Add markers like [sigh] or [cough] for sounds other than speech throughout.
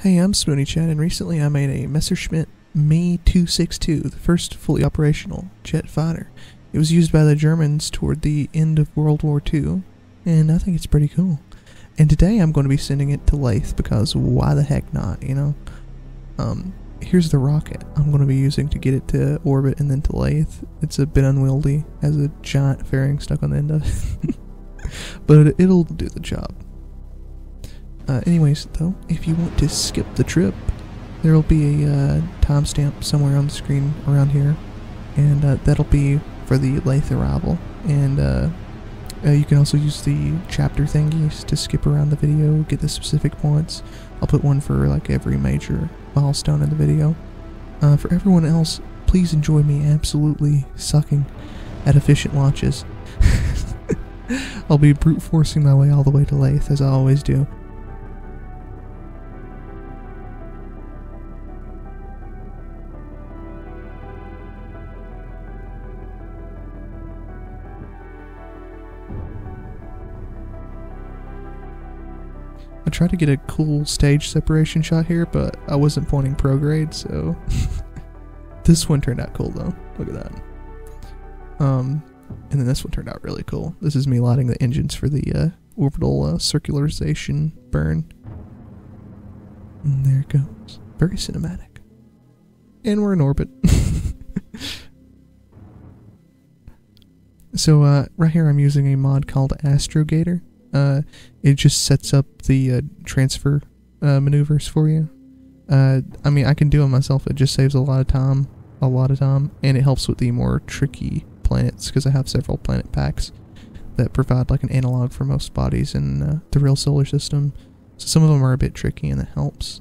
Hey, I'm Smooney Chad, and recently I made a Messerschmitt Me 262, the first fully operational jet fighter. It was used by the Germans toward the end of World War II, and I think it's pretty cool. And today I'm going to be sending it to Laythe because why the heck not, you know? Um, here's the rocket I'm going to be using to get it to orbit and then to Laythe. It's a bit unwieldy, has a giant fairing stuck on the end of it. [laughs] but it'll do the job. Uh, anyways, though, if you want to skip the trip, there'll be a uh, timestamp somewhere on the screen around here, and uh, that'll be for the Laythe arrival. And uh, uh, you can also use the chapter thingies to skip around the video, get the specific points. I'll put one for like every major milestone in the video. Uh, for everyone else, please enjoy me absolutely sucking at efficient launches. [laughs] I'll be brute forcing my way all the way to Laythe, as I always do. Tried to get a cool stage separation shot here, but I wasn't pointing prograde, so [laughs] this one turned out cool though. Look at that. Um, and then this one turned out really cool. This is me lighting the engines for the uh, orbital uh, circularization burn. And there it goes. Very cinematic. And we're in orbit. [laughs] so uh, right here I'm using a mod called Astrogator. Uh, it just sets up the uh, transfer uh, maneuvers for you. Uh, I mean, I can do it myself. It just saves a lot of time, a lot of time, and it helps with the more tricky planets because I have several planet packs that provide like an analog for most bodies in uh, the real solar system. So some of them are a bit tricky, and it helps.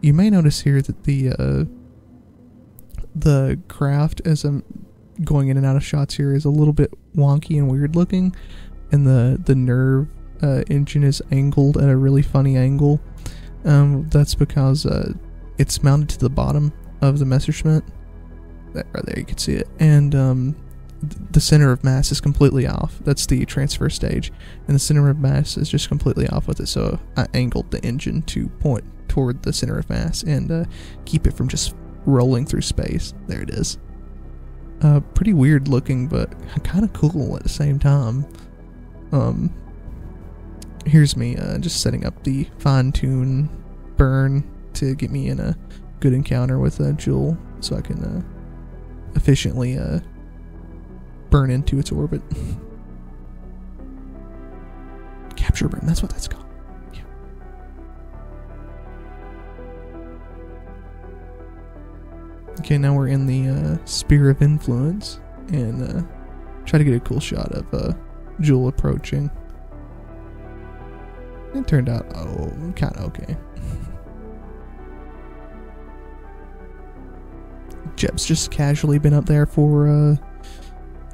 You may notice here that the uh, the craft, as I'm going in and out of shots here, is a little bit wonky and weird looking and the the nerve uh, engine is angled at a really funny angle. Um, that's because uh, it's mounted to the bottom of the Messerschmitt. That, right there, you can see it, and um, th- the center of mass is completely off. That's the transfer stage, and the center of mass is just completely off with it. So I angled the engine to point toward the center of mass and uh, keep it from just rolling through space. There it is. Uh, pretty weird looking, but kind of cool at the same time. Um, here's me uh, just setting up the fine tune burn to get me in a good encounter with uh, Jool so I can uh, efficiently uh, burn into its orbit. Capture burn, that's what that's called. Okay, now we're in the uh, Sphere of Influence and uh, try to get a cool shot of Jool approaching. It turned out, oh, kind of okay. [laughs] Jeb's just casually been up there for uh,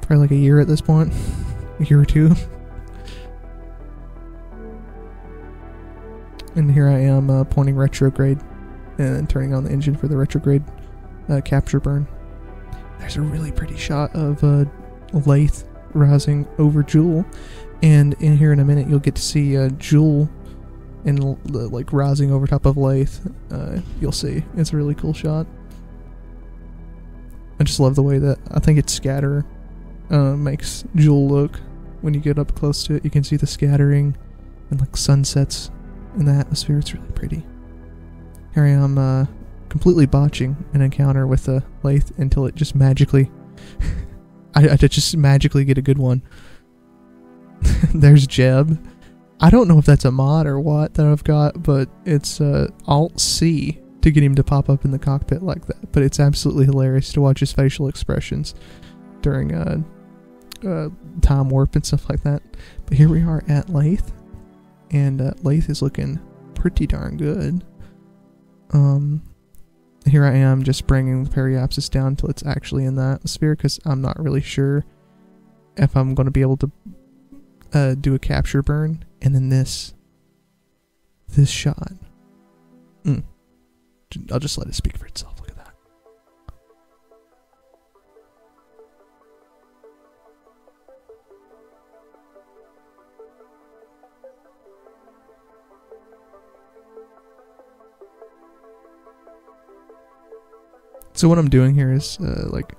probably like a year at this point, [laughs] a year or two. [laughs] And here I am uh, pointing retrograde and turning on the engine for the retrograde uh, capture burn. There's a really pretty shot of uh, Laythe rising over Jool. and in here in a minute you'll get to see uh, Jool and like rising over top of Laythe. Uh, you'll see it's a really cool shot. I just love the way that I think its scatter uh, makes Jool look. When you get up close to it, you can see the scattering and like sunsets in the atmosphere. It's really pretty. Here I am, uh, completely botching an encounter with a Laythe until it just magically, [laughs] I, I just magically get a good one. [laughs] There's Jeb. I don't know if that's a mod or what that I've got, but it's uh, Alt C to get him to pop up in the cockpit like that. But it's absolutely hilarious to watch his facial expressions during uh, uh, time warp and stuff like that. But here we are at Laythe, and uh, Laythe is looking pretty darn good. Um, here I am just bringing the periapsis down until it's actually in the atmosphere because I'm not really sure if I'm going to be able to uh, do a capture burn. And then this, this shot. Mm. I'll just let it speak for itself. So what I'm doing here is uh, like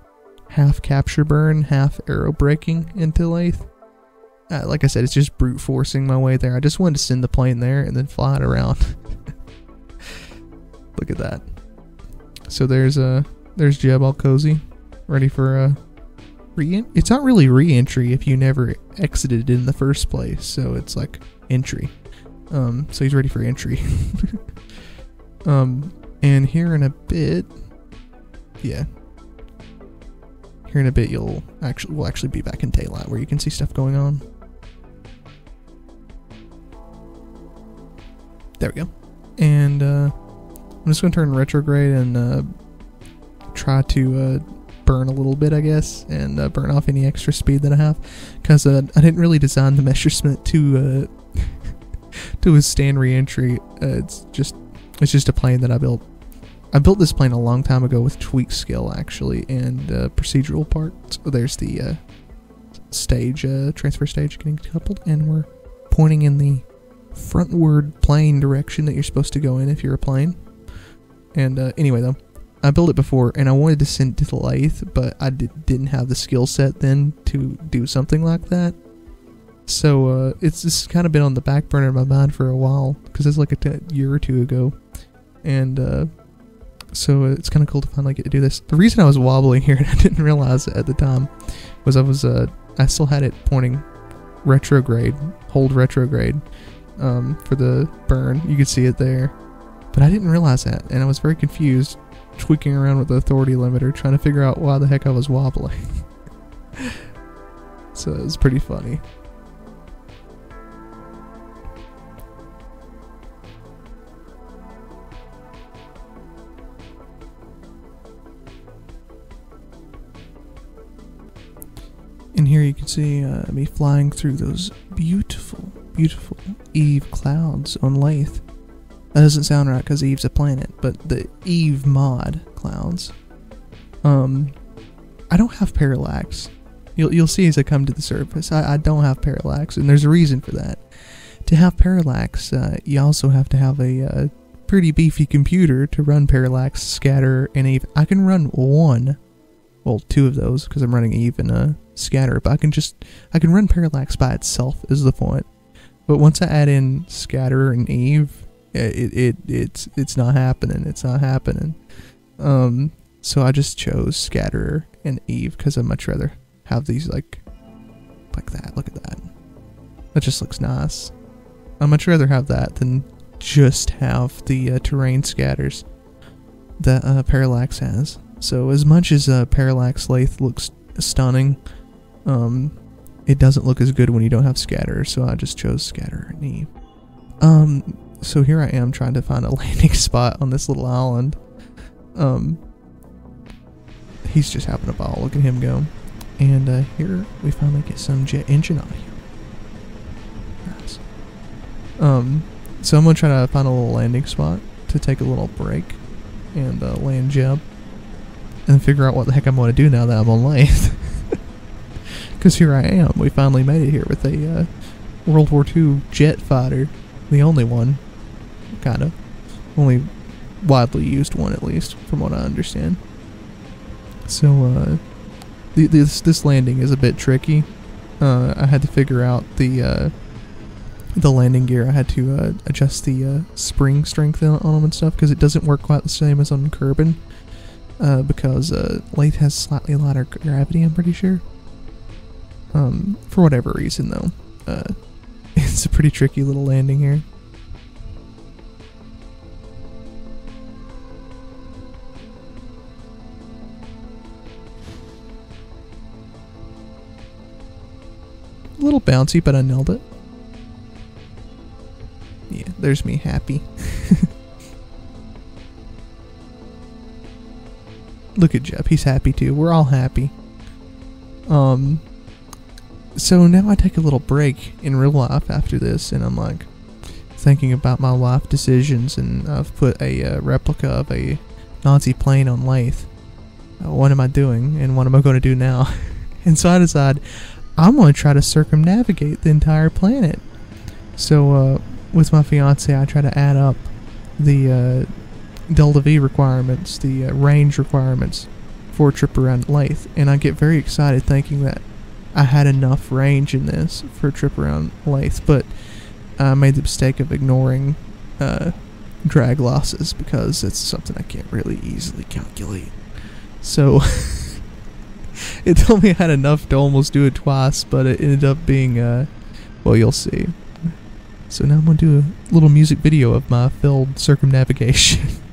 half capture burn, half aerobraking into Laythe. Uh, like I said, it's just brute forcing my way there. I just wanted to send the plane there and then fly it around. [laughs] Look at that. So there's uh there's Jeb all cozy, ready for a re. It's not really re-entry if you never exited in the first place. So it's like entry. Um, so he's ready for entry. [laughs] um, and here in a bit, yeah. Here in a bit, you'll actually we'll actually be back in daylight where you can see stuff going on. There we go. And uh, I'm just going to turn retrograde and uh, try to uh, burn a little bit, I guess, and uh, burn off any extra speed that I have. Because uh, I didn't really design the [laughs] Messerschmitt to uh, [laughs] to withstand reentry. Uh, it's just it's just a plane that I built. I built this plane a long time ago with TweakScale actually and uh, procedural parts. There's the uh, stage uh, transfer stage getting coupled, and we're pointing in the frontward plane direction that you're supposed to go in if you're a plane. And uh, anyway, though, I built it before, and I wanted to send it to the Laythe, but I did, didn't have the skill set then to do something like that. So uh, it's just kind of been on the back burner of my mind for a while because it's like a year or two ago, and uh, so it's kind of cool to finally get to do this. The reason I was wobbling here [laughs] and I didn't realize it at the time was I was uh, I still had it pointing retrograde, hold retrograde um, for the burn. You could see it there, but I didn't realize that, and I was very confused, tweaking around with the authority limiter, trying to figure out why the heck I was wobbling. [laughs] so it was pretty funny. See uh, me flying through those beautiful, beautiful Eve clouds on Laythe. That doesn't sound right because Eve's a planet, but the Eve mod clouds. Um, I don't have parallax. You'll you'll see as I come to the surface. I, I don't have parallax, and there's a reason for that. To have parallax, uh, you also have to have a uh, pretty beefy computer to run parallax, scatter, and Eve. I can run one, well, two of those because I'm running Eve and uh, scatter, but I can just I can run parallax by itself is the point. But once I add in scatter and Eve, it, it it's it's not happening. It's not happening. Um, so I just chose scatter and Eve because I'd much rather have these like like that. Look at that. That just looks nice. I'd much rather have that than just have the uh, terrain scatters that uh, Parallax has. So as much as uh, Parallax Laythe looks stunning, um, it doesn't look as good when you don't have scatter. So I just chose scatter and. Um, so here I am trying to find a [laughs] landing spot on this little island. Um, he's just having a ball. Look at him go. And uh, here we finally get some jet engine here. Nice. Um, so I'm gonna try to find a little landing spot to take a little break and uh, land Jeb, and figure out what the heck I'm to do now that I'm on Laythe. [laughs] Because here I am. We finally made it here with a uh, World War II jet fighter, the only one, kind of, only widely used one at least, from what I understand. So uh, th- this this landing is a bit tricky. Uh, I had to figure out the uh, the landing gear. I had to uh, adjust the uh, spring strength on them and stuff because it doesn't work quite the same as on Kerbin. Because uh, Laythe has slightly lighter gravity, I'm pretty sure. Um, for whatever reason, though, uh, [laughs] it's a pretty tricky little landing here. A little bouncy, but I nailed it. Yeah, there's me happy. [laughs] Look at Jeb, he's happy too. We're all happy. Um so now I take a little break in real life after this and I'm like thinking about my life decisions and I've put a uh, replica of a Nazi plane on Laythe. Uh, what am I doing and what am I going to do now? [laughs] and so I decide I'm going to try to circumnavigate the entire planet. So uh, with my fiance, I try to add up the uh, delta V requirements, the uh, range requirements for a trip around Laythe, and I get very excited thinking that I had enough range in this for a trip around Laythe, but I made the mistake of ignoring uh, drag losses because it's something I can't really easily calculate. So [laughs] it told me I had enough to almost do it twice, but it ended up being, uh, well, you'll see. So now I'm gonna do a little music video of my failed circumnavigation. [laughs]